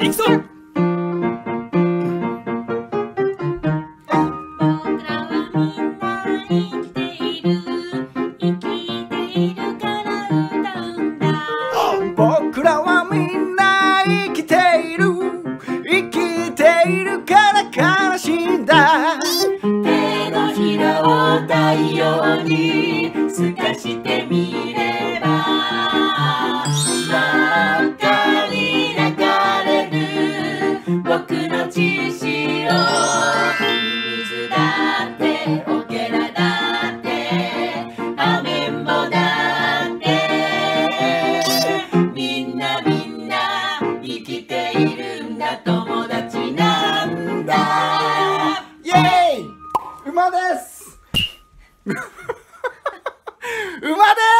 いくぞ。僕らはみんな生きている生きている。から悲しいんだ。手のひらを太陽に透かしてみる。僕の知識を水だっておけらだってアメだって。みんなみんな生きているんだ友達なんだ。イエイ！馬です！馬です！